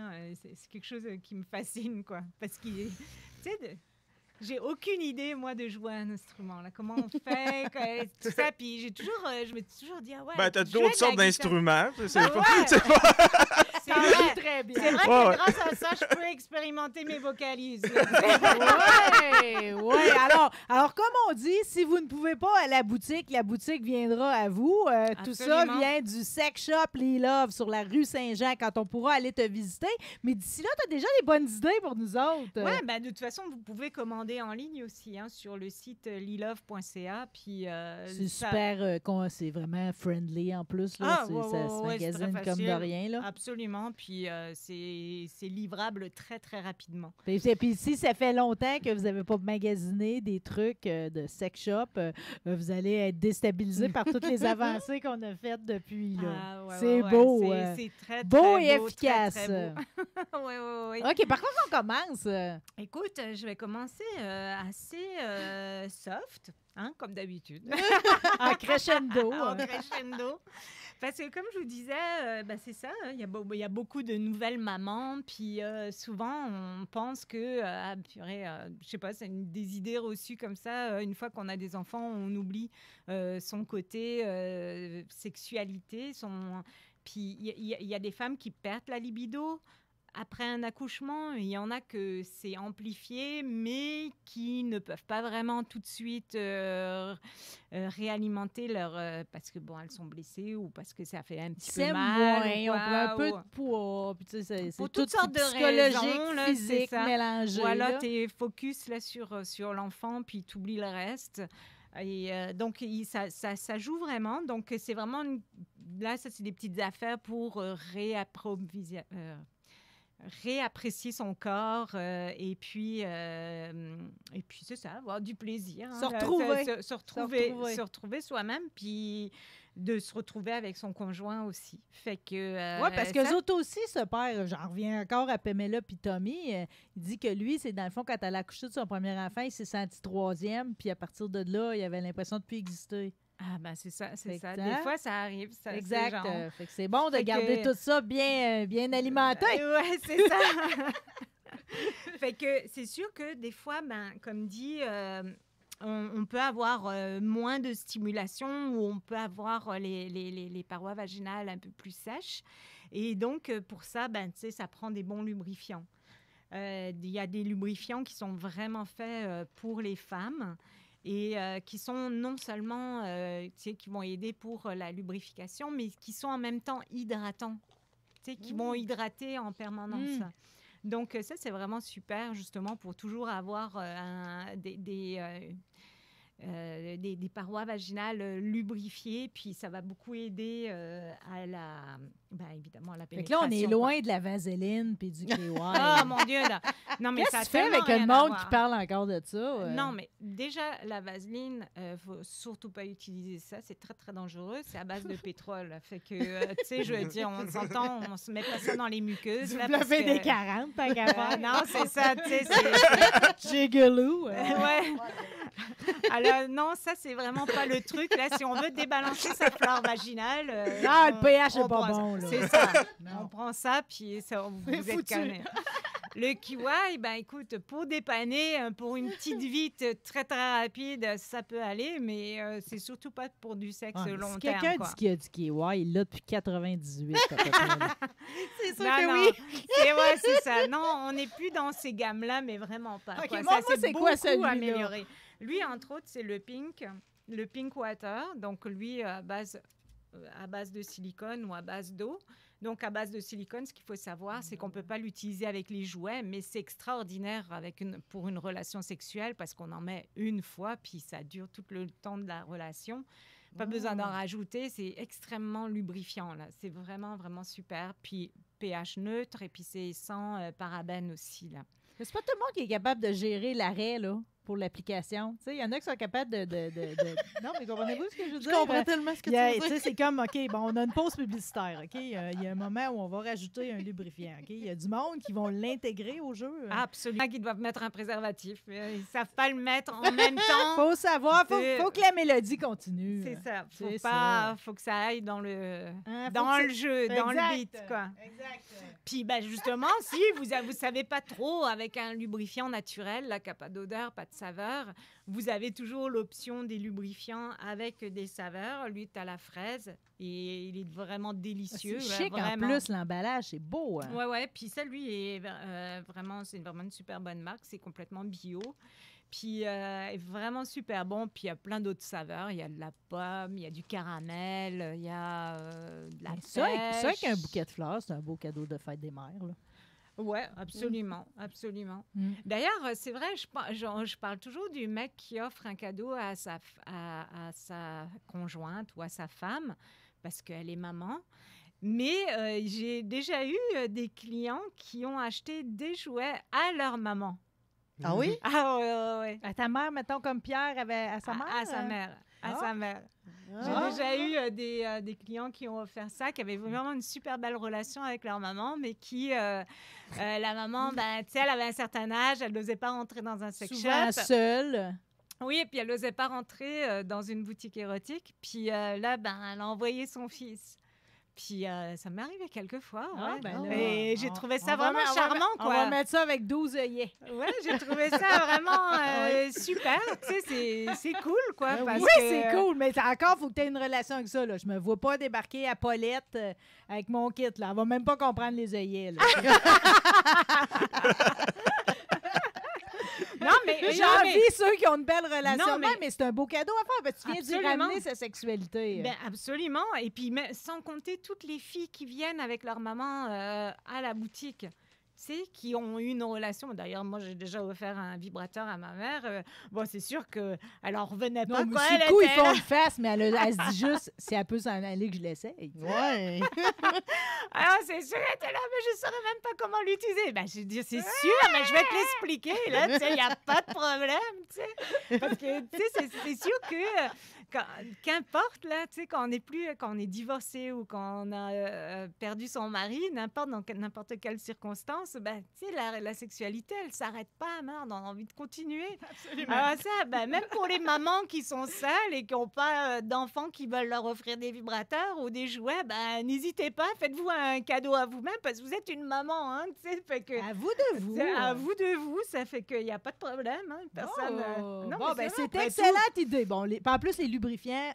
euh, c'est quelque chose euh, qui me fascine, quoi. Parce qu'il est- tu sais, j'ai aucune idée, moi, de jouer un instrument. Là. Comment on fait, quoi, tout ça. Puis j'ai toujours, euh, je me suis toujours dit, ah ouais. Ben, t'as d'autres sortes d'instruments. C'est Ah pas- ouais. c'est pas- C'est vrai. très bien. C'est vrai Ouais, ouais. que grâce à ça, je peux expérimenter mes vocalises. Ouais, ouais. Alors, alors, comme on dit, si vous ne pouvez pas à la boutique, la boutique viendra à vous. Euh, tout ça vient du Sex Shop Les Love sur la rue Saint-Jean quand on pourra aller te visiter. Mais d'ici là, tu as déjà des bonnes idées pour nous autres. Ouais, ben, de toute façon, vous pouvez commander en ligne aussi hein, sur le site euh, lilove.ca. Puis, euh, C'est ça- super, euh, con- c'est vraiment friendly en plus. Là. Ah, C'est- ouais, ça ouais, se ouais, c'est très magasine comme de facile. rien. Là. Absolument. Puis euh, c'est livrable très, très rapidement. Puis, puis- si ça fait longtemps que vous n'avez pas magasiné des trucs euh, de sex shop, euh, vous allez être déstabilisé par toutes les avancées qu'on a faites depuis. Ah, ouais, c'est ouais, beau. c'est-. C'est très, beau très et beau, efficace. Très, très beau. ouais, ouais, ouais. OK, par contre, on commence. Écoute, je vais commencer assez soft, hein, comme d'habitude. en crescendo. en euh. crescendo. Parce que comme je vous disais, euh, ben, c'est ça, hein, il y, a beaucoup de nouvelles mamans, puis euh, souvent on pense que, euh, ah, purée, je sais pas, c'est des idées reçues comme ça, une fois qu'on a des enfants, on oublie son côté sexualité. Puis il y a des femmes qui perdent la libido après un accouchement. Il y en a que c'est amplifié, mais qui ne peuvent pas vraiment tout de suite euh, euh, réalimenter leur... euh, parce que, bon, elles sont blessées ou parce que ça fait un petit peu mal. moins, on prend un peu de poids. Puis, tu sais, c'est, toutes sortes de psychologique, raisons, là, c'est physique, mélangé. Voilà, là. tu es focus là, sur, sur l'enfant, puis tu oublies le reste. Et euh, donc, ça, ça, ça joue vraiment. Donc, c'est vraiment... une- Là, ça, c'est des petites affaires pour euh, euh, réapprécier son corps euh, et puis euh, et puis c'est ça avoir du plaisir hein, Se retrouver. se, se retrouver retrouver. se retrouver soi-même puis de se retrouver avec son conjoint aussi fait que euh, Oui, parce que eux autres aussi, ce père, j'en reviens encore à Pamela puis Tommy, il dit que lui, c'est dans le fond, quand elle a accouché de son premier enfant, il s'est senti troisième, puis à partir de là, il avait l'impression de plus exister. Ah ben c'est ça c'est ça des fois ça arrive ça, exact. euh, fait que c'est bon de Fait garder que- tout ça bien, euh, bien alimenté. Euh, ouais, c'est ça. fait que c'est sûr que des fois, ben, comme dit, euh, on, on peut avoir moins de stimulation ou on peut avoir les, les- les- les parois vaginales un peu plus sèches. Et donc, pour ça, ben, ça prend des bons lubrifiants. Il y a des lubrifiants qui sont vraiment faits pour les femmes et euh, qui sont non seulement, euh, tu sais, qui vont aider pour euh, la lubrification, mais qui sont en même temps hydratants, tu sais, qui vont hydrater en permanence. Mm. Donc euh, ça, c'est vraiment super, justement, pour toujours avoir un- des, des, euh, des- des parois vaginales lubrifiées, puis ça va beaucoup aider euh, à la, ben, évidemment, la Fait que là, on est pénétration, loin de la vaseline puis du KY. Ah, mon Dieu, là. Non, mais Qu'est-ce que tu fais avec le monde qui parle encore de ça? euh? Non, mais déjà, la vaseline, euh, faut surtout pas utiliser ça. C'est très, très dangereux. C'est à base de pétrole. Fait que, euh, tu sais, je veux dire, on s'entend, on se met pas ça dans les muqueuses. Là, parce que- des 40, tant qu'à Euh, faire. non, c'est ça, tu sais, c'est... Jigaloo. euh. ouais. Alors, non, ça, c'est vraiment pas le truc. Là, si on veut débalancer sa flore vaginale... Ah, le pH est pas bon, là. C'est ça. Non. On prend ça, puis ça, vous vous êtes foutu. calmé. Le kiwi, ben écoute, pour dépanner, euh, pour une petite vite très très rapide, ça peut aller, mais euh, c'est surtout pas pour du sexe Ah, long si terme. quelqu'un quoi. dit qu'il y a du KY, il l'a depuis 98. à peu près, là. c'est sûr Non, que non, oui. C'est ouais, c'est ça. Non, on n'est plus dans ces gammes-là, mais vraiment pas. Ok, quoi. montre-moi ça s'est c'est quoi beaucoup celui-là? amélioré. Lui, entre autres, c'est le pink, le pink water. Donc lui, à base, à base de silicone ou à base d'eau. Donc à base de silicone, ce qu'il faut savoir, c'est qu'on peut pas l'utiliser avec les jouets, mais c'est extraordinaire avec une, pour une relation sexuelle parce qu'on en met une fois, puis ça dure tout le temps de la relation. Pas besoin d'en rajouter, c'est extrêmement lubrifiant là. C'est vraiment vraiment super. Puis pH neutre et puis c'est sans euh, parabènes aussi là. Mais c'est pas tout le monde qui est capable de gérer l'arrêt, là. Pour l'application. Tu sais, il y en a qui sont capables de. de- de- de- Non, mais comprenez-vous ce que je veux Je dire? comprends tellement ce que Il a- tu veux sais, dire. c'est comme, OK, bon, on a une pause publicitaire, OK? Euh, Il y a un moment où on va rajouter un lubrifiant, OK? Il y a du monde qui vont l'intégrer au jeu. Absolument, qu'ils doivent mettre un préservatif. Euh, Ils savent pas le mettre en même temps. faut savoir, faut, faut que la mélodie continue. C'est ça. Faut pas, faut que ça aille dans le, Hein, dans le jeu, dans le beat, quoi. Exact. Puis ben, justement, si vous vous savez pas trop avec un lubrifiant naturel, là, qui n'a pas d'odeur, pas de saveur, vous avez toujours l'option des lubrifiants avec des saveurs. Lui, tu as la fraise et il est vraiment délicieux. C'est chic en plus, l'emballage, c'est beau. hein. Ouais, ouais. Puis ça, lui, est euh, vraiment, c'est vraiment une super bonne marque. C'est complètement bio. Puis euh, est vraiment super bon. Puis il y a plein d'autres saveurs. Il y a de la pomme, il y a du caramel, il y a euh, de la Mais ça, avec- ça, avec un pêche. bouquet de fleurs, c'est un beau cadeau de fête des mères. là. Ouais, absolument, absolument. Mm. D'ailleurs, euh, c'est vrai, je, par- je- je parle toujours du mec qui offre un cadeau à sa, f- à, à sa conjointe ou à sa femme parce qu'elle est maman. Mais euh, j'ai déjà eu euh, des clients qui ont acheté des jouets à leur maman. Ah oui? Ah ouais, ouais, ouais. À ta mère, mettons, comme Pierre avait à sa À- mère? À, sa euh? mère. À sa mère. J'ai Ah. déjà eu euh, des, euh, des clients qui ont offert ça, qui avaient vraiment une super belle relation avec leur maman, mais qui, euh, la maman, ben, elle avait un certain âge, elle n'osait pas rentrer dans un sex shop. seule. Oui, et puis elle n'osait pas rentrer dans une boutique érotique. Puis là, ben, elle a envoyé son fils. Puis euh, ça m'est arrivé quelques fois. Ah, ouais. ben là, et j'ai on- trouvé on ça va vraiment on va charmant, quoi. On va mettre ça avec 12 œillets. Ouais, j'ai trouvé ça vraiment euh, super. Tu sais, c'est- c'est cool, quoi. Ben oui. parce oui, que- c'est cool, mais encore, il faut que tu aies une relation avec ça. Là. Je me vois pas débarquer à Paulette euh, avec mon kit. Là. Elle va même pas comprendre les œillets. là. Non, mais non, mais- J'envie ceux qui ont une belle relation. Non, mais- c'est un beau cadeau à faire. parce que tu viens d'y Absolument. ramener sa sexualité. Ben, absolument. Et puis, mais sans compter toutes les filles qui viennent avec leur maman euh, à la boutique. Qui ont eu une relation. D'ailleurs, moi, j'ai déjà offert un vibrateur à ma mère. Euh, bon, c'est sûr qu'elle en revenait pas. non, mais coup, ils font une face, mais elle, a- elle se dit juste si elle peut s'en aller que je l'essaye. Ouais. Ah, c'est sûr, elle était là, mais je ne saurais même pas comment l'utiliser. Ben, j'ai dit, c'est sûr, mais je vais te l'expliquer. Là, tu sais, il n'y a pas de problème, tu sais. Parce que, tu sais, c'est- sûr que, euh, qu'importe, là, tu sais, quand on n'est plus, quand on est divorcé ou quand on a euh, perdu son mari, n'importe dans n'importe quelle circonstance, ben, tu sais, la, la sexualité, elle s'arrête pas, merde, on a envie de continuer. Alors ça, ben, même pour les mamans qui sont seules et qui n'ont pas euh, d'enfants qui veulent leur offrir des vibrateurs ou des jouets, ben, n'hésitez pas, faites-vous un cadeau à vous-même parce que vous êtes une maman, hein, tu sais, fait que... À vous de vous. À vous de vous, ça fait qu'il n'y a pas de problème. Hein, personne. euh, Oh. non, bon, ben, c'est excellente idée. Bon, les- en plus, les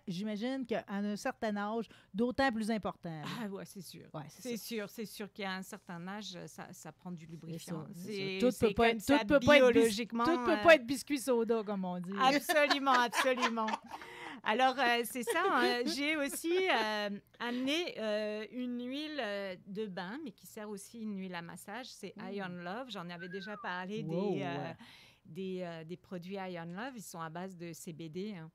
j'imagine qu'à un certain âge, d'autant plus important. Ah ouais, c'est sûr. Ouais, c'est sûr, c'est sûr qu'à un certain âge, ça, ça prend du lubrifiant. c'est. Tout peut pas être- tout peut pas être biologiquement. Tout peut euh, pas être biscuit soda, comme on dit. Absolument, absolument. Alors, euh, c'est ça. hein. J'ai aussi euh, amené euh, une huile de bain, mais qui sert aussi une huile à massage. C'est Ion Love. J'en avais déjà parlé Mm. Wow. des, des, euh, des produits Ion Love. Ils sont à base de CBD. hein.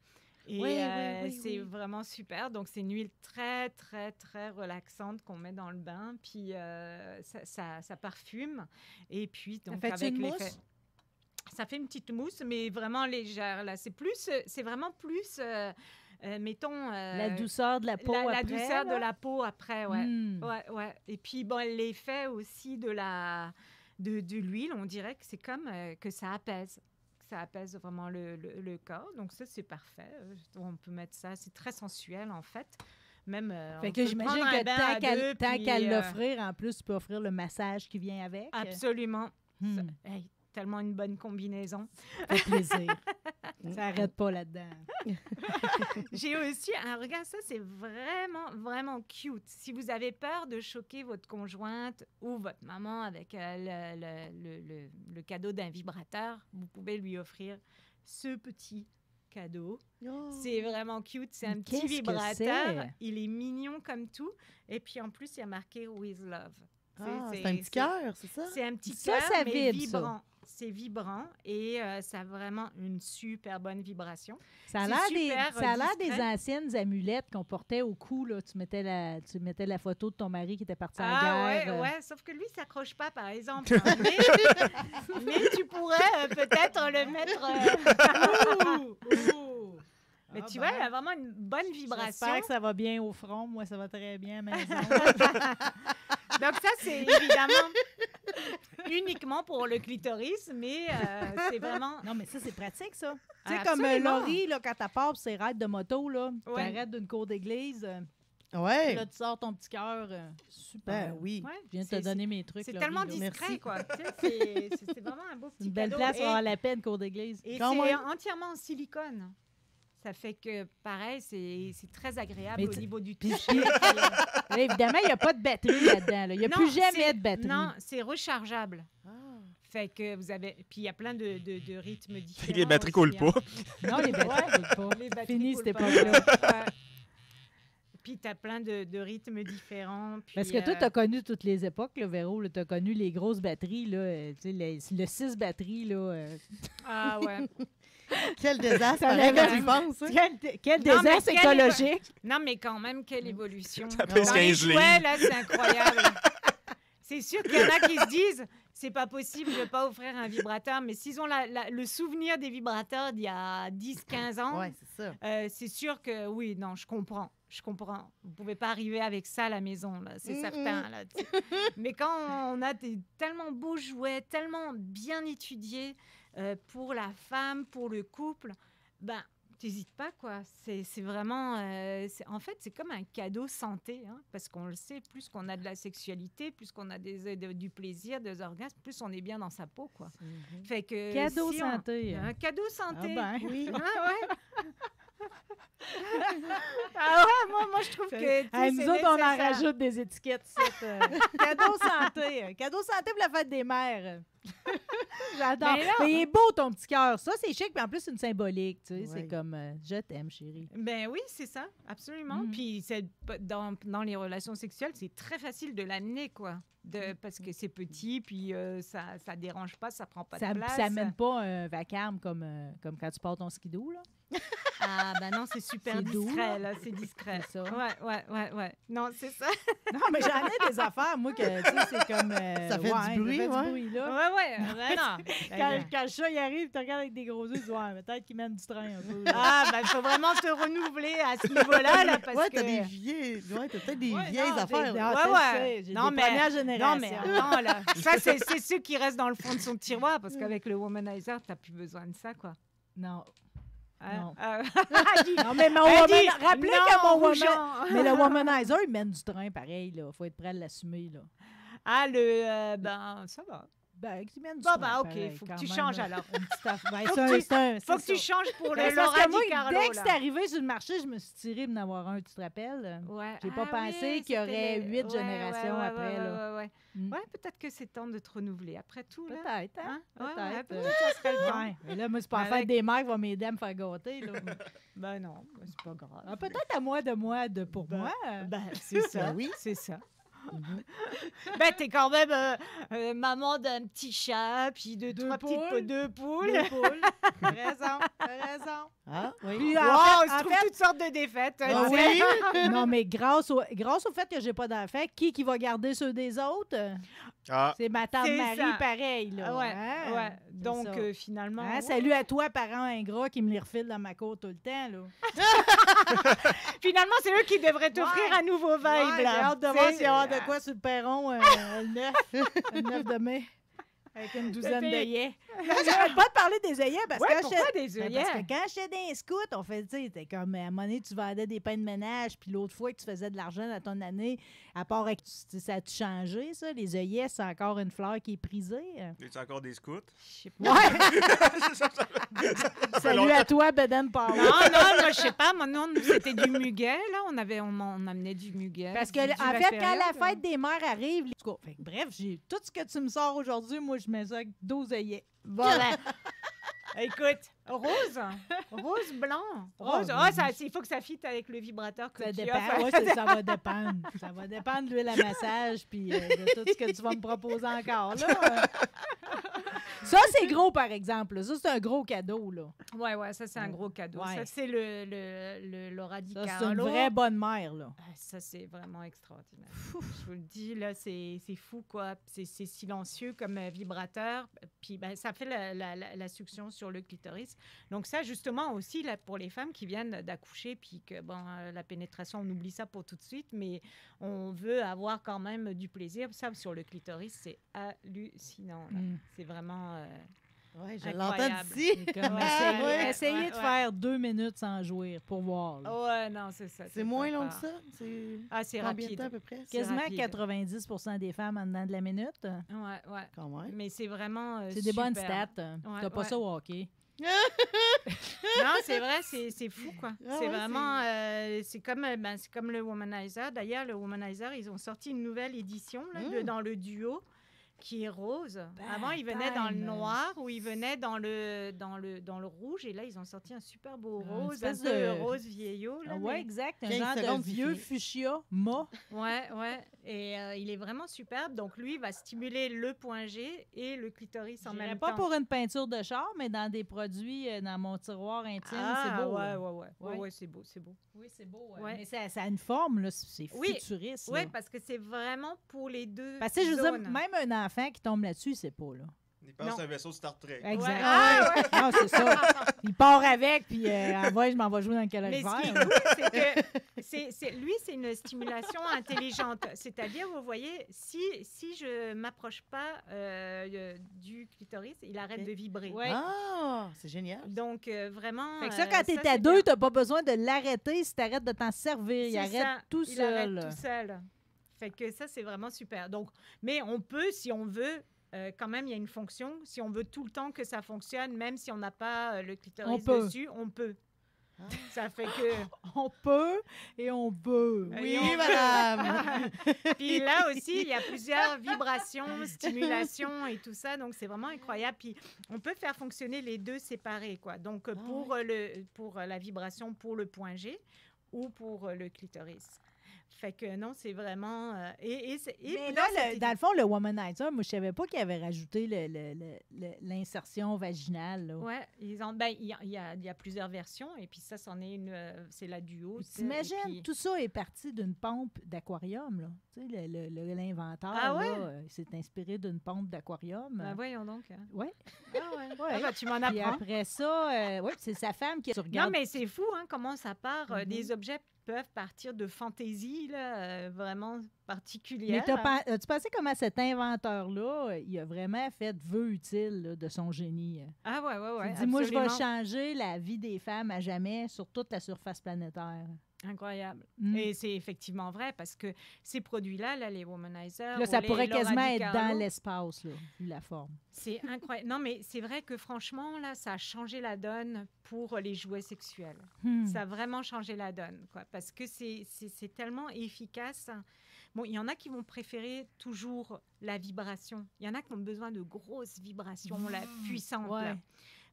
Et Oui, euh, oui, c'est vraiment super. Donc, c'est une huile très, très, très relaxante qu'on met dans le bain. Puis, euh, ça, ça, ça parfume. Et puis, donc, fait avec l'effet- ça fait une petite mousse, mais vraiment légère. Là, c'est plus, euh, c'est vraiment plus, euh, euh, mettons, euh, la douceur de la peau la, la après, douceur là? de la peau après, ouais, Hmm. ouais, ouais. Et puis bon, l'effet aussi de la, de, de l'huile, on dirait que c'est comme euh, que ça apaise. Ça apaise vraiment le, le- le corps. Donc, ça, c'est parfait. Euh, On peut mettre ça. C'est très sensuel, en fait. Même. euh, Fait que j'imagine que tant à qu'à euh, l'offrir, en plus, tu peux offrir le massage qui vient avec. Absolument. Hmm. Ça- hey, tellement une bonne combinaison. Ça fait plaisir. ça n'arrête pas là-dedans. J'ai aussi un regarde ça c'est vraiment vraiment cute. Si vous avez peur de choquer votre conjointe ou votre maman avec euh, le, le- le- le- le cadeau d'un vibrateur, vous pouvez lui offrir ce petit cadeau. Oh. C'est vraiment cute, c'est un Mais petit vibrateur, c'est? il est mignon comme tout et puis en plus il y a marqué with love. C'est- Ah, c'est- c'est un petit cœur, c'est ça? C'est un petit cœur ça mais vibre, ça. C'est vibrant et euh, ça a vraiment une super bonne vibration. Ça a l'air des, ça a euh, des anciennes amulettes qu'on portait au cou. Là. Tu, mettais la, tu mettais la photo de ton mari qui était parti la Ah ouais, guerre. euh. ouais, sauf que lui, il s'accroche pas, par exemple. hein. mais, mais tu pourrais euh, peut-être le mettre. Ouh, ouh. Mais Ah tu ben, vois, il a vraiment une bonne vibration. J'espère que ça va bien au front. Moi, ça va très bien à maison. Donc ça, c'est évidemment uniquement pour le clitoris, mais euh, c'est vraiment... non, mais ça, c'est pratique, ça. Tu sais, comme euh. Laurie, là, quand tu pars pour ses raids de moto, là, tu Ouais. arrêtes d'une cour d'église, euh, Ouais. là, tu sors ton petit cœur. euh, super. Ben oui. Ouais, Je viens de c'est- te donner mes trucs. C'est tellement là. discret, Merci. quoi. Tu sais, C'est vraiment un beau C'est petit une belle cadeau. place pour avoir la peine, cour d'église. Et c'est entièrement en silicone. Ça fait que, pareil, c'est c'est très agréable Mais au niveau du toucher. Là, évidemment, il n'y a pas de batterie là-dedans. là. Il n'y a non, plus jamais de batterie. Non, c'est rechargeable. Ah. Fait que vous avez... Puis il y a plein de, de, de rythmes différents. Les batteries coulent hein. pas. Non, les batteries Ouais. roulent pas. Les batteries Fini coulent cette époque-là. Ouais. Puis tu as plein de, de rythmes différents. puis, Parce que toi, euh, tu as connu toutes les époques, là, Véro. Tu as connu les grosses batteries, là, euh, tu sais, les- le 6 batteries. Là, euh. Ah ouais. Quel désastre, pareil, quand tu y penses. hein? Quel, quel Non, mais désastre écologique! Non, mais quand même, quelle évolution. Ça Dans pèse les 15 jouets, livres. là, c'est incroyable. c'est sûr qu'il y en a qui se disent, c'est pas possible, je vais pas offrir un vibrateur. Mais s'ils ont la- la- le souvenir des vibrateurs d'il y a 10-15 ans, Ouais, c'est ça. euh, c'est sûr que oui, non, je comprends. Je comprends. Vous pouvez pas arriver avec ça à la maison, là, c'est Mm, certain. Là, tu sais. Mais quand on a des tellement beaux jouets, tellement bien étudiés euh, pour la femme, pour le couple, ben, t'hésites pas, quoi. C'est c'est vraiment... euh, en fait, c'est comme un cadeau santé, hein, parce qu'on le sait, plus qu'on a de la sexualité, plus qu'on a des, de- du plaisir, des orgasmes, plus on est bien dans sa peau, quoi. Fait que... Cadeau si on- santé. Un cadeau santé. Ah ben. Oui. Ah ouais. ah ouais, moi, moi je trouve que. tu sais, Hey, nous autres, on en rajoute des étiquettes. euh. cadeau santé. euh. Cadeau santé pour la fête des mères. J'adore. Mais il est beau, ton petit cœur. Ça, c'est chic, mais en plus, c'est une symbolique. Tu sais. C'est comme euh, je t'aime, chérie. Ben oui, c'est ça, absolument. Mhm. Puis dans, dans les relations sexuelles, c'est très facile de l'amener, quoi. De, parce que c'est petit, puis euh, ça, ça dérange pas, ça prend pas Ça de place. ça mène pas un vacarme comme, euh, comme quand tu portes ton skidoo. Là. Ah ben non, c'est super C'est doux, discret, là, c'est discret. Ça. Ouais, ouais, ouais, ouais. Non, c'est ça. Non, mais j'en ai des affaires, moi, que tu sais, c'est comme. euh, Ça fait du ouais, bruit, ça fait ouais. du bruit, là. Ouais, ouais, ben non. Quand, quand le chat il arrive, tu regardes avec des gros yeux, tu dis, ouais, peut-être qu'il mène du train un peu. là. Ah, ben il faut vraiment te renouveler à ce niveau-là, là, parce ouais, que... t'as des vieilles. Ouais, t'as peut-être des Ouais, vieilles non, affaires. des- là. ah, Ouais, ça, ouais. J'ai Non, des mais- premières Non, générations. mais attends, là. Ça, c'est c'est ceux qui restent dans le fond de son tiroir, parce qu'avec le womanizer, t'as plus besoin de ça, quoi. Non. Hein? Non. Ah, Non, mais mon woman... dit, Rappelez non, que mon woman... Mais le womanizer, il mène du train pareil, là. Faut être prêt à l'assumer, là. Ah, le... euh, ben, ça va. Ben, il mène du Bon, bah, ok, pareil, faut que tu même, changes, alors. Ben, Faut c'est que un- tu- c'est un- Faut c'est que tu ça. changes pour Ben, le Laura que moi, Di Carlo, dès que c'est arrivé sur le marché, je me suis tirée d'en avoir un, tu te rappelles? Ouais. J'ai pas Ah pensé oui, qu'il y aurait huit ouais, générations ouais, ouais, après, Ouais, là. ouais, ouais. Mm. Ouais, peut-être que c'est temps de te renouveler. Après tout, là. Peut-être, hein? Hein? Ouais, ouais, Peut-être. que ça serait le temps. Là, moi, c'est pas la fête des mères qui va m'aider à me faire gâter, là. Ben non, ben, c'est pas grave. Ah, Peut-être à moi de moi, de pour Ben- moi. Ben, c'est ça. Ben oui. C'est ça. ben, t'es quand même euh, euh, maman d'un petit chat, puis de Deux trois petites deux poules. Deux poules. T'as raison, t'as raison. Ah, oui. Puis, Wow, on se en trouve fait- toutes sortes de défaites. Ah oui? non, mais grâce au, grâce au fait que j'ai pas d'enfant, qui qui va garder ceux des autres? Ah, C'est ma tante Marie, ça. pareil. Là, Ah ouais, hein? ouais. Donc, euh, finalement. Hein, ouais. Salut à toi, parent ingrat, qui me les refile dans ma cour tout le temps. Là. Finalement, c'est eux qui devraient t'offrir Ouais. un nouveau vibe. Ouais, j'ai hâte de voir C'est- s'il y aura de quoi sur le perron euh, le 9, le 9 de mai. Avec une douzaine d'œillets. J'arrête pas de parler des œillets parce Ouais, pourquoi des Ben, œillets? Parce que quand j'étais dans les scouts, on fait, tu sais, comme, à un moment donné, tu vendais des pains de ménage, puis l'autre fois que tu faisais de l'argent dans ton année, à part ça a-tu changé, ça? Les œillets, c'est encore une fleur qui est prisée? y a encore des scouts? Je sais pas. Salut à toi, Beden Power. Non, non, je sais pas. Moi, nous, c'était du muguet, là. On, avait, on, on amenait du muguet. Parce que, en fait, quand la fête des mères arrive, les- en tout cas, fait que bref, j'ai tout ce que tu me sors aujourd'hui, moi, je mets ça avec 12 œillets. Ben, écoute, rose, rose blanc, rose. Oh, Oh, ça, il faut que ça fitte avec le vibrateur que Ça tu dépend. as. Ouais, ça, ça va dépendre. Ça va dépendre de l'huile à massage puis euh, de tout ce que tu vas me proposer encore. Là. Ça, c'est gros, par exemple. là. Ça, c'est un gros cadeau. Là. Ouais, ouais, ça, c'est un gros cadeau. Ouais. Ça, c'est le, le, le Laura Di Ça, c'est une vraie bonne mère. Là. Ah, Ça, c'est vraiment extraordinaire. Je vous le dis, là, c'est fou, quoi. C'est silencieux comme euh, vibrateur. Puis, ben, ça fait la, la- la- la succion sur le clitoris. Donc, ça, justement, aussi, là, pour les femmes qui viennent d'accoucher, puis que, bon, euh, la pénétration, on oublie ça pour tout de suite, mais on veut avoir quand même du plaisir. Ça, sur le clitoris, c'est hallucinant. Mm. C'est vraiment... euh, Ouais, je Incroyable. l'entends d'ici. C'est comme Ouais, essayer, ouais, essayer ouais, de ouais. faire deux minutes sans jouir pour voir. là. Ouais, non, c'est ça. C'est moins long que ça? C'est Ah, c'est rapide. temps à peu près? Quasiment rapide. 90% des femmes en dedans de la minute. Ouais, ouais. Quand même. Mais c'est vraiment. euh, C'est des bonnes stats. Ouais, T'as pas ça au hockey. Non, c'est vrai, c'est c'est fou, quoi. Ah c'est ouais, vraiment. euh, c'est comme, euh, ben, c'est comme le Womanizer. D'ailleurs, le Womanizer, ils ont sorti une nouvelle édition là, de- Mm. dans le duo qui est rose. Avant, il venait dans le noir ou il venait dans le, dans, le, dans le rouge. Et là, ils ont sorti un super beau rose, un de- rose vieillot. Là, Ah ouais, mais- exact. Un 15 genre de vieux fuchsia mât. Ouais, ouais. Et euh, il est vraiment superbe. Donc, lui, il va stimuler le point G et le clitoris en même pas temps. pour une peinture de char, mais dans des produits euh, dans mon tiroir intime, Ah, c'est beau. Ouais, là. ouais, ouais. Ouais, Ouais. ouais, c'est beau, c'est beau. Oui, c'est beau. Ouais. Mais ça, ça a une forme, là, c'est Oui, futuriste. Oui, là. parce que c'est vraiment pour les deux. Parce que, je veux dire, même un enfant qui tombe là-dessus, c'est pas, là. Il pense c'est un vaisseau Star Trek. Exact. Ouais. Ah ouais. Non, c'est ça. Il part avec, puis euh, ouais, je m'en vais jouer dans le Mais ce qui est calorifère. cool, c'est que c'est, lui, c'est une stimulation intelligente. C'est-à-dire, vous voyez, si, si je m'approche pas euh, du clitoris, il arrête de vibrer. Ouais. Ah, c'est génial. Donc, euh, vraiment. Fait que ça, euh, quand t'es c'est à deux, t'as pas besoin de l'arrêter si t'arrêtes de t'en servir. Il arrête ça, tout il seul. arrête tout seul. Fait que ça, c'est vraiment super. Donc, mais on peut, si on veut, euh, quand même, il y a une fonction. Si on veut tout le temps que ça fonctionne, même si on n'a pas euh, le clitoris On peut. dessus, on peut. Ah. Ça fait que. On peut et on peut. Et Oui, on- madame. Puis là aussi, il y a plusieurs vibrations, stimulations et tout ça. Donc, c'est vraiment incroyable. Puis, on peut faire fonctionner les deux séparés, quoi. Donc, euh, Ah pour, euh, le, pour euh, la vibration pour le point G ou pour euh, le clitoris. Fait que non, c'est vraiment... euh, et, et, et Mais là, le- dans le fond, le womanizer, moi, je savais pas qu'il avait rajouté l'insertion vaginale. Ouais, ils ont, ben, il y, a- y y plusieurs versions, et puis ça, c'en est une, euh, c'est la duo. et T'imagines, puis- tout ça est parti d'une pompe d'aquarium. là. Tu sais, l'inventeur, Ah ouais? là, euh, s'est inspiré d'une pompe d'aquarium. Ben, voyons donc. hein. Ouais. Ah ouais. Ouais. Ah, ben, tu m'en apprends. après ça, ouais, c'est sa femme qui tu Non, regardes. mais c'est fou, hein, comment ça part. Mhm. Des objets peuvent partir de fantaisie, là, euh, vraiment Mais particulière. t'as pen- as-tu pensé comment cet inventeur-là, il a vraiment fait vœu utile là, de son génie? Ah ouais, ouais, ouais. il dit, moi, je vais changer la vie des femmes à jamais sur toute la surface planétaire. Incroyable. Mm. Et c'est effectivement vrai parce que ces produits-là, là, les womanizers, Là, ça les pourrait quasiment être dans l'espace, la forme. C'est incroyable. Non, mais c'est vrai que franchement, là, ça a changé la donne pour les jouets sexuels. Hmm. Ça a vraiment changé la donne, quoi, parce que c'est c'est- c'est tellement efficace. Bon, il y en a qui vont préférer toujours la vibration. Il y en a qui ont besoin de grosses vibrations, la puissante. ouais.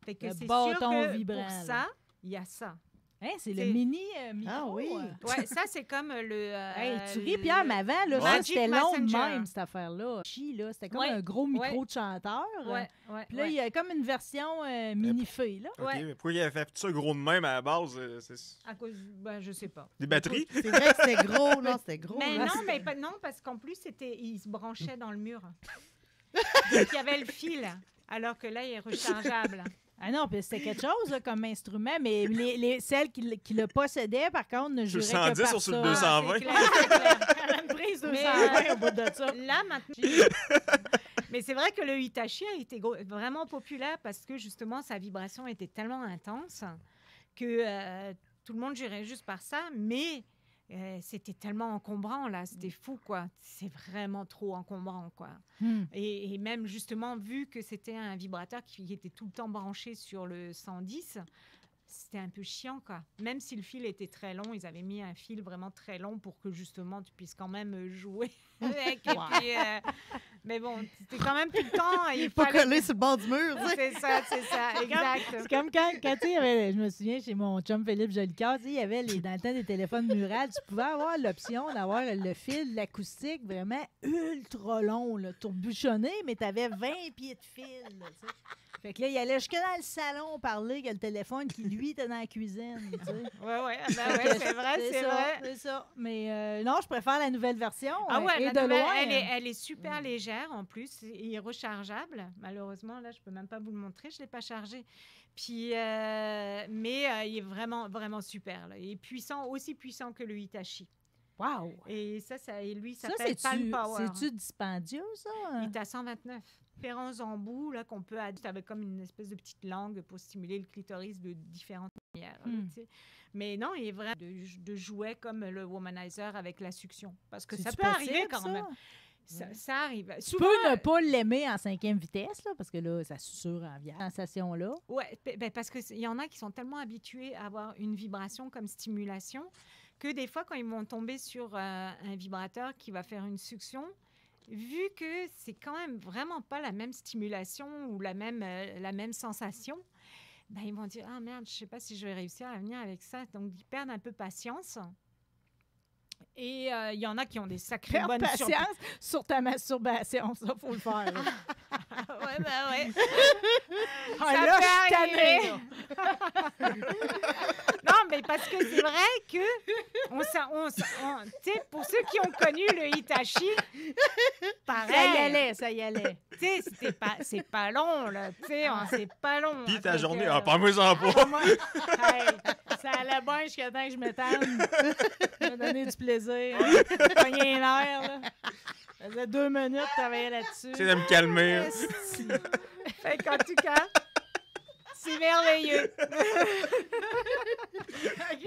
Fait que c'est sûr que vibrant, pour ça, il y a ça. Hein, c'est le mini euh, micro. Ah oui. euh. Ouais, ça c'est comme le. euh, Hey, tu ris, Pierre, mais avant, là, ça, Magic c'était long même, cette affaire-là. Chi, là, c'était comme Ouais, un gros micro ouais. de chanteur. Ouais, ouais. Puis là, ouais. il y a comme une version euh, mini-fée, là. OK, Ouais. mais pourquoi il avait fait ça gros de même à la base? euh, c'est- À cause, ben, je sais pas. Des batteries? C'est vrai que c'était gros. Non, c'était gros. Mais là. non, mais pas- non, parce qu'en plus, c'était, il se branchait dans le mur. Donc, il y avait le fil, alors que là, il est rechargeable. Ah non, puis c'était quelque chose là, comme instrument, mais les, les- celles qui, le- qui le possédaient, par contre, ne Sur le juraient que 110 par ou sur le ça. 220? C'est clair, c'est clair. Une prise Mais, 220 au bout de ça. Là, maintenant. Mais c'est vrai que le Hitachi a été gros- vraiment populaire parce que justement, sa vibration était tellement intense que euh, tout le monde jurait juste par ça. Mais euh, c'était tellement encombrant, là. C'était fou, quoi. C'est vraiment trop encombrant, quoi. Hmm. Et, et même justement, vu que c'était un vibrateur qui était tout le temps branché sur le 110, c'était un peu chiant, quoi. Même si le fil était très long, ils avaient mis un fil vraiment très long pour que justement tu puisses quand même jouer avec. Et Wow. puis, euh, Mais bon, c'était quand même plus le temps. Il Pas fallait- collé sur le bord du mur. C'est ça, c'est ça, exact. C'est comme quand, quand tu y je me souviens chez mon chum Philippe Jolicoeur, tu sais, il y avait les, dans le temps des téléphones murales, tu pouvais avoir l'option d'avoir le fil, l'acoustique vraiment ultra long, là, turbuchonné, mais tu avais 20 pieds de fil. là. Fait que là, il allait jusque dans le salon parler que le téléphone qui, lui, était dans la cuisine. tu sais. Ouais, ouais, ah ben ouais, c'est vrai, c'est vrai. C'est ça. Mais euh, non, je préfère la nouvelle version. Ah ouais, et la de nouvelle, loin. elle, est, elle est super légère en plus et rechargeable. Malheureusement, là, je peux même pas vous le montrer, je l'ai pas chargé. Puis, euh, mais euh, il est vraiment, vraiment super. Là. Il est puissant, aussi puissant que le Hitachi. Wow! Et ça, ça et lui, ça s'appelle Palm Power. c'est-tu dispendieux, ça? Il est à 129. En bout, là, qu'on peut adduire avec comme une espèce de petite langue pour stimuler le clitoris de différentes manières. là, Hmm. Mais non, il est vrai de, de jouets comme le womanizer avec la suction. Parce que ça peut arriver quand ça? même. Ça, ça arrive. Tu peux ne pas l'aimer en cinquième vitesse, là, parce que là, ça susurre en via sensation-là. Pe- ben, parce qu'il y en a qui sont tellement habitués à avoir une vibration comme stimulation que des fois, quand ils vont tomber sur euh, un vibrateur qui va faire une suction, vu que c'est quand même vraiment pas la même stimulation ou la même, euh, la même sensation, ben, ils vont dire Ah merde, je sais pas si je vais réussir à venir avec ça. Donc, ils perdent un peu patience. Et euh, il y en a qui ont des sacrées bonnes patience sur ta masturbation, ça, faut le faire. ouais, ben ouais. Ah, Ça là, je. Non, mais parce que c'est vrai que on, s'en- on, s'en- on- tu sais, pour ceux qui ont connu le Hitachi, pareil. Ça y allait, ça y allait. Tu sais, c'était pas, c'est pas long là. Tu sais, c'est pas long. Puis ta journée, que- ah, pas. Moi, hey, ça allait bien jusqu'à temps que je m'étende. Ça m'a donné du plaisir. Pogné les nerfs, là. Ça faisait deux minutes que je travaillais là-dessus. C'est de me calmer. Fait qu'en tout cas, c'est merveilleux.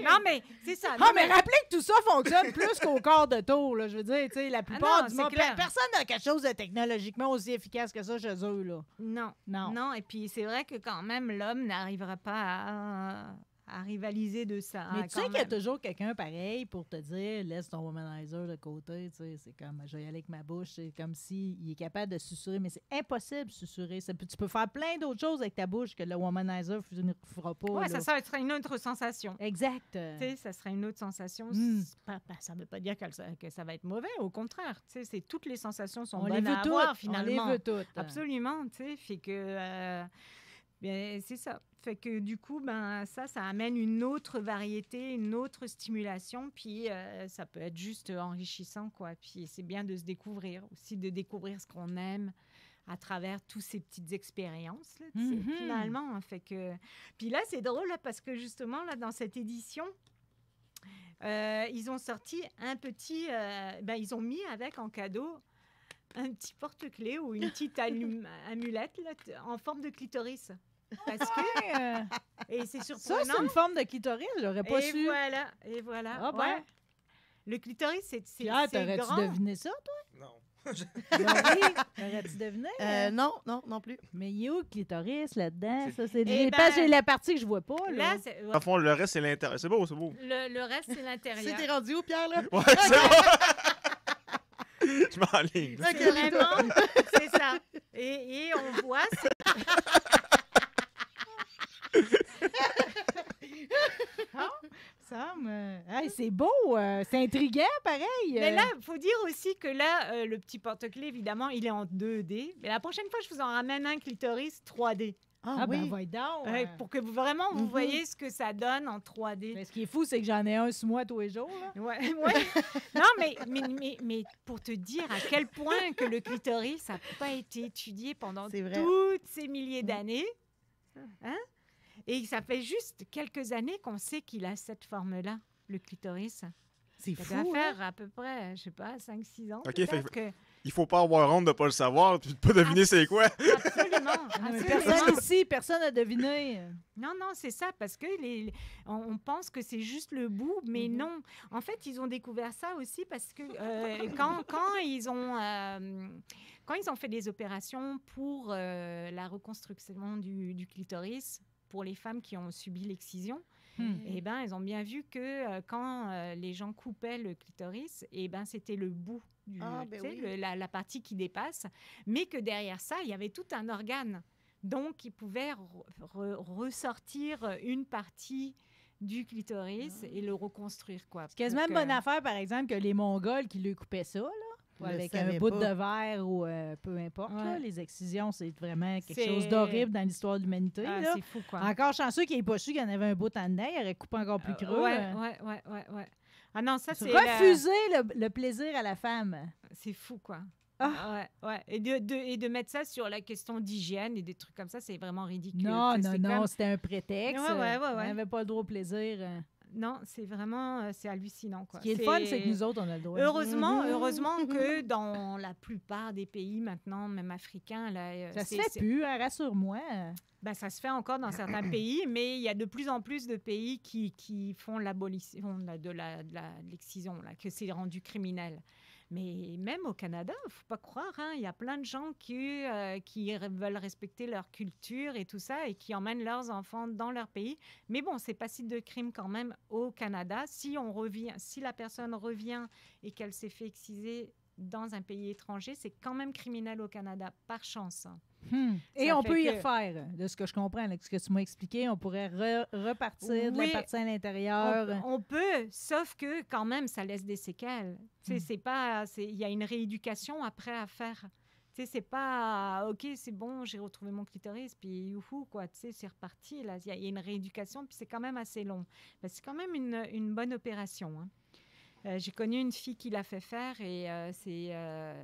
Non, mais c'est ça. Ah, Non, mais rappelez que tout ça fonctionne plus qu'au quart de tour, là. Je veux dire, tu sais, la plupart Ah non, du monde... clair. Personne n'a quelque chose de technologiquement aussi efficace que ça chez eux, là. Non. Non. Non, et puis c'est vrai que quand même, l'homme n'arrivera pas à, à rivaliser de ça. Mais hein, tu sais qu'il y a toujours quelqu'un pareil pour te dire laisse ton womanizer de côté, tu sais, c'est comme je vais y aller avec ma bouche, c'est comme si il est capable de susurrer, mais c'est impossible de susurrer. Tu peux faire plein d'autres choses avec ta bouche que le womanizer ne fera pas. Là. ça, ça serait une autre sensation. Exact. Tu sais, ça serait une autre sensation. Mm. Pas- pas- ça ne veut pas dire que ça va être mauvais. Au contraire, tu sais, c'est toutes les sensations sont on bonnes les veut à avoir finalement. on les veut toutes. Absolument, tu sais, fait que euh, bien, c'est ça. Fait que du coup, ben ça, ça amène une autre variété, une autre stimulation, puis euh, ça peut être juste enrichissant, quoi. Puis c'est bien de se découvrir aussi, de découvrir ce qu'on aime à travers toutes ces petites expériences, là, Mhm. finalement. hein. Fait que, puis là, c'est drôle là, parce que justement là, dans cette édition. euh, ils ont sorti un petit, euh, ben, ils ont mis avec en cadeau un petit porte-clés ou une petite amulette là, en forme de clitoris. Parce que, Euh, et c'est ça, surprenant. c'est une forme de clitoris, j'aurais pas et su. voilà, et voilà. Ah ben. ouais. Le clitoris, c'est c'est- Pierre, c'est t'aurais-tu grand. deviné ça, toi? Non. Laurie? T'aurais-tu deviné? Euh, non, non, non plus. Mais il est où le clitoris là-dedans? Ça, c'est Eh ben, pas- j'ai la partie que je vois pas. Là. Là, c'est- fond, le reste, c'est l'intérieur. C'est beau, c'est beau. le, le reste, c'est C'est l'intérieur. t'es rendu où, Pierre, là? Ouais, c'est bon. Je m'enligne. là. C'est vraiment, c'est ça. Et, et on voit, c'est Hey, c'est beau, euh, c'est intriguant, pareil. Mais euh. là, il faut dire aussi que là, euh, le petit porte-clés, évidemment, il est en 2D. Mais la prochaine fois, je vous en ramène un clitoris 3D. Ah, ah, oui. ben, va donc. Ouais, euh. pour que vous, vraiment, vous Mhm. voyez ce que ça donne en 3D. Mais ce qui est fou, c'est que j'en ai un sous moi tous les jours. Là. Ouais, ouais. non, mais, mais, mais, mais pour te dire à quel point que le clitoris n'a pas été étudié pendant toutes ces milliers d'années. Hein? Et ça fait juste quelques années qu'on sait qu'il a cette forme-là, le clitoris. C'est Ça fou, doit hein? faire à peu près, je sais pas, 5-6 ans. Ok, fait que... Il faut pas avoir honte de pas le savoir puis de pas deviner c'est quoi. Absolument. Personne ici, personne n'a deviné. Non, non, c'est ça, parce que les, on, on pense que c'est juste le bout, mais Mhm. non. En fait, ils ont découvert ça aussi parce que euh, quand, quand, ils ont, euh, quand ils ont fait des opérations pour euh, la reconstruction du, du clitoris, pour les femmes qui ont subi l'excision. Eh ben, ils ont bien vu que euh, quand euh, les gens coupaient le clitoris, eh ben, c'était le bout, du, Ah, ben oui. le- la, la partie qui dépasse, mais que derrière ça, il y avait tout un organe. Donc, ils pouvaient re- re- ressortir une partie du clitoris et le reconstruire. quoi. C'est quasiment une que- bonne affaire, par exemple, que les Mongols qui lui coupaient ça, là. Avec le un bout pas. de verre ou euh, peu importe. là. Les excisions, c'est vraiment quelque chose d'horrible dans l'histoire de l'humanité. Ah, c'est fou, quoi. Encore chanceux qu'il n'ait pas su qu'il y en avait un bout en dedans, il aurait coupé encore plus Euh, creux. ouais, ouais, ouais. Ah non, ça, c'est... la- Refuser le, le plaisir à la femme. C'est fou, quoi. Ah. Ouais, ouais. Et de, de- et de mettre ça sur la question d'hygiène et des trucs comme ça, c'est vraiment ridicule. Non, non, non, c'était un prétexte. Ouais, ouais, ouais, On n'avait pas le droit au plaisir. Non, c'est vraiment... euh, C'est hallucinant, quoi. Ce qui est le fun, c'est que nous autres, on a le droit. Heureusement, heureusement que dans la plupart des pays maintenant, même africains, là, euh, Ça se fait plus, hein, rassure-moi. ben, ça se fait encore dans certains pays, mais il y a de plus en plus de pays qui, qui font l'abolition de la- de la- de la- de l'excision, là, que c'est rendu criminel. Mais même au Canada, faut pas croire, hein, il y a plein de gens qui, euh, qui veulent respecter leur culture et tout ça et qui emmènent leurs enfants dans leur pays. Mais bon, c'est passible de crime quand même au Canada. Si on revient, si la personne revient et qu'elle s'est fait exciser dans un pays étranger, c'est quand même criminel au Canada, par chance. Hmm. Et on peut y refaire, de ce que je comprends, là, ce que tu m'as expliqué. On pourrait re- repartir de Oui. la partie à l'intérieur. on peut, sauf que quand même, ça laisse des séquelles. Tu sais, Mm. c'est pas, il y a une rééducation après à faire. C'est pas, ok, c'est bon, j'ai retrouvé mon clitoris, puis youhou, quoi, tu sais, c'est reparti. Il y, a- il y a une rééducation, puis c'est quand même assez long. Ben, c'est quand même une, une bonne opération. hein. Euh, j'ai connu une fille qui l'a fait faire et euh, c'est, euh,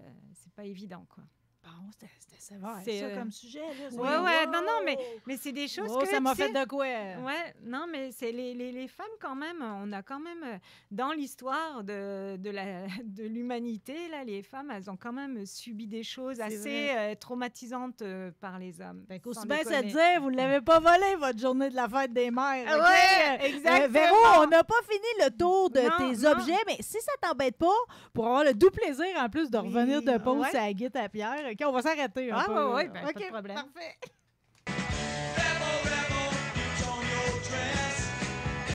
pas évident, quoi. Bon, c'était sévère, C'est, ça, euh, comme sujet. Là, Ouais, ouais, non, non, mais, mais c'est des choses que ça m'a fait de quoi? Ouais, non, mais c'est les, les, les femmes quand même. On a quand même euh, dans l'histoire de, de de l'humanité là, les femmes, elles ont quand même subi des choses assez euh, traumatisantes euh, par les hommes. Fait sans qu'aussi bien se dire, vous ne l'avez pas volé, votre journée de la fête des mères. Ah OK? ouais, Euh, exactement. Véro, on n'a pas fini le tour de Non, tes non. objets, mais si ça t'embête pas, pour avoir le doux plaisir en plus de Oui, revenir de pause ouais. à la guitare à Pierre, OK, on va s'arrêter. un Ah peu, ouais, ben, pas OK, de problème. parfait.